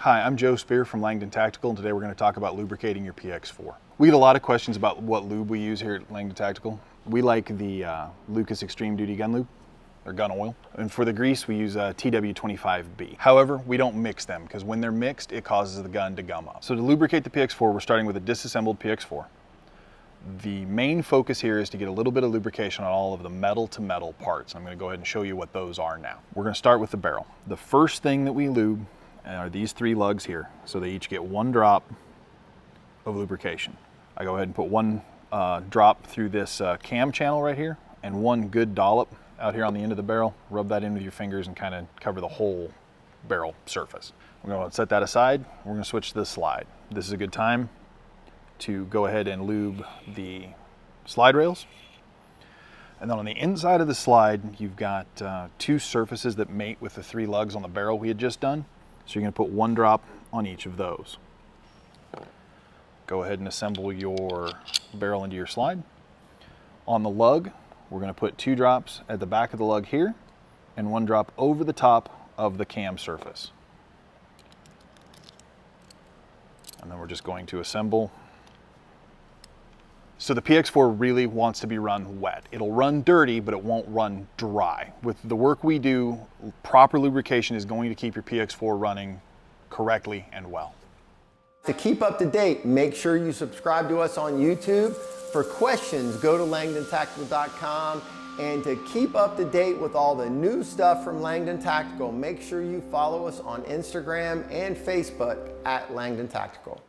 Hi, I'm Joe Spear from Langdon Tactical, and today we're going to talk about lubricating your PX4. We get a lot of questions about what lube we use here at Langdon Tactical. We like the uh, Lucas Extreme Duty Gun Lube, or gun oil. And for the grease, we use a TW25B. However, we don't mix them, because when they're mixed, it causes the gun to gum up. So to lubricate the PX4, we're starting with a disassembled PX4. The main focus here is to get a little bit of lubrication on all of the metal to metal parts. I'm gonna go ahead and show you what those are now. We're gonna start with the barrel. The first thing that we lube are these three lugs here. So they each get one drop of lubrication. I go ahead and put one uh, drop through this uh, cam channel right here and one good dollop out here on the end of the barrel. Rub that in with your fingers and kind of cover the whole barrel surface. We're to set that aside. We're to switch to the slide. This is a good time to go ahead and lube the slide rails. And then on the inside of the slide, you've got uh, two surfaces that mate with the three lugs on the barrel we had just done. So you're going to put one drop on each of those. Go ahead and assemble your barrel into your slide. On the lug, we're going to put two drops at the back of the lug here and one drop over the top of the cam surface. And then we're just going to assemble so the PX4 really wants to be run wet. It'll run dirty, but it won't run dry. With the work we do, proper lubrication is going to keep your PX4 running correctly and well. To keep up to date, make sure you subscribe to us on YouTube. For questions, go to langdontactical.com. And to keep up to date with all the new stuff from Langdon Tactical, make sure you follow us on Instagram and Facebook at Langdon Tactical.